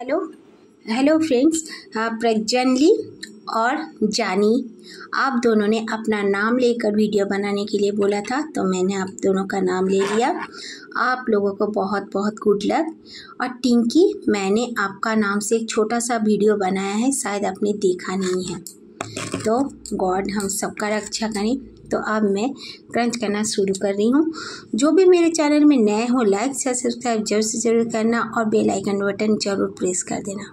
Hello hello friends प्रज्जनली और जानी। आप दोनों ने अपना नाम लेकर वीडियो बनाने के लिए बोला था तो मैंने आप दोनों का नाम ले लिया। आप लोगों को बहुत बहुत गुड लक और टिंकी, मैंने आपका नाम से एक छोटा सा वीडियो बनाया है, शायद आपने देखा नहीं है। तो गॉड, हम सबका रक्षा करें। तो अब मैं क्रंच करना शुरू कर रही हूँ। जो भी मेरे चैनल में नए हो लाइक सब्सक्राइब ज़रूर से ज़रूर करना और बेल आइकन बटन ज़रूर प्रेस कर देना।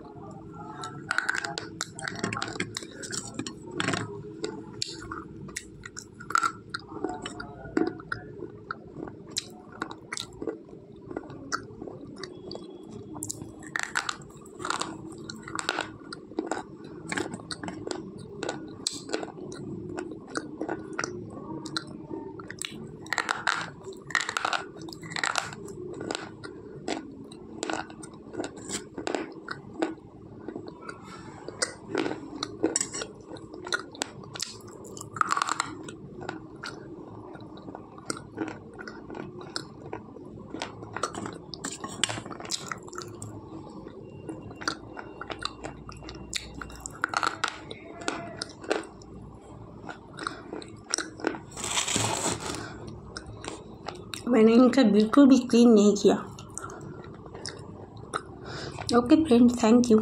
मैंने इनका बिल्कुल भी क्लीन नहीं किया। Okay friend thank you